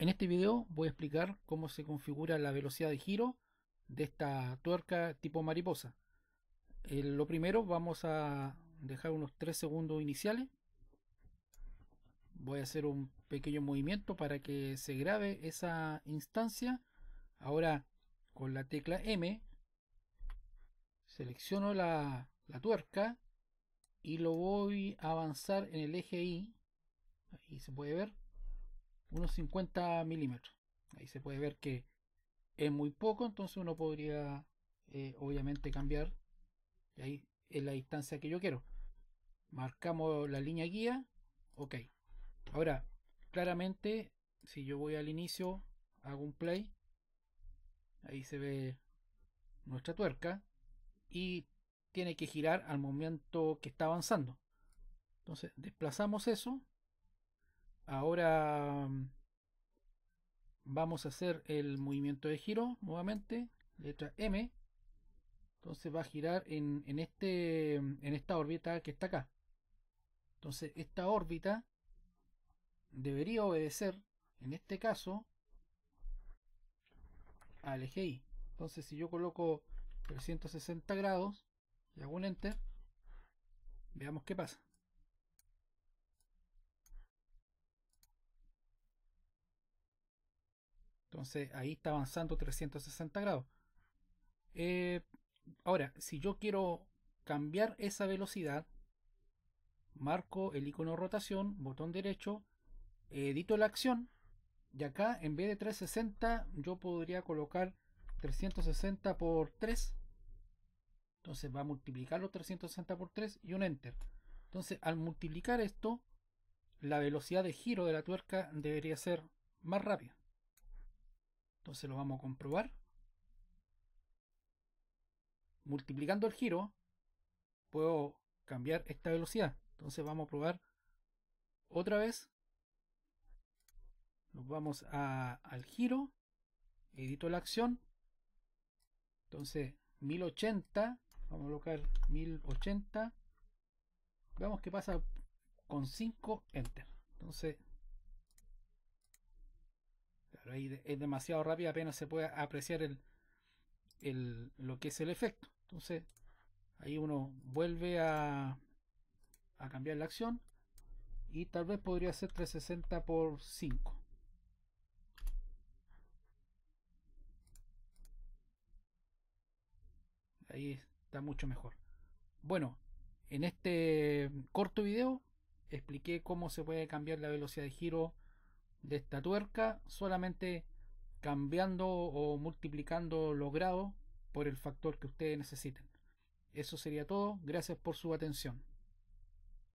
En este video voy a explicar cómo se configura la velocidad de giro de esta tuerca tipo mariposa. Eh, lo primero vamos a dejar unos 3 segundos iniciales. Voy a hacer un pequeño movimiento para que se grabe esa instancia. Ahora con la tecla M selecciono la, la tuerca y lo voy a avanzar en el eje Y. Ahí se puede ver unos 50 milímetros. Ahí se puede ver que es muy poco, entonces uno podría eh, obviamente cambiar. Y ahí es la distancia que yo quiero. Marcamos la línea guía. Ok. Ahora, claramente, si yo voy al inicio, hago un play. Ahí se ve nuestra tuerca. Y tiene que girar al momento que está avanzando. Entonces, desplazamos eso Ahora mm, vamos a hacer el movimiento de giro nuevamente, letra M. Entonces va a girar en, este, en esta órbita que está acá. Entonces esta órbita debería obedecer, en este caso, al eje Y. Entonces si yo coloco 360 grados y hago un enter, veamos qué pasa. Entonces ahí está avanzando 360 grados. Eh, ahora, si yo quiero cambiar esa velocidad, marco el icono rotación, botón derecho, edito la acción y acá en vez de 360 yo podría colocar 360 por 3. Entonces va a multiplicarlo 360 por 3 y un enter. Entonces al multiplicar esto, la velocidad de giro de la tuerca debería ser más rápida. Entonces lo vamos a comprobar. Multiplicando el giro, puedo cambiar esta velocidad. Entonces vamos a probar otra vez. Nos vamos a, al giro. Edito la acción. Entonces 1080. Vamos a colocar 1080. Veamos qué pasa con 5 enter. Entonces es demasiado rápida, apenas se puede apreciar el, lo que es el efecto. Entonces, ahí uno vuelve a, a cambiar la acción y tal vez podría ser 360 por 5. Ahí está mucho mejor. Bueno, en este corto video expliqué cómo se puede cambiar la velocidad de giro de esta tuerca solamente cambiando o multiplicando los grados por el factor que ustedes necesiten. Eso sería todo. Gracias por su atención.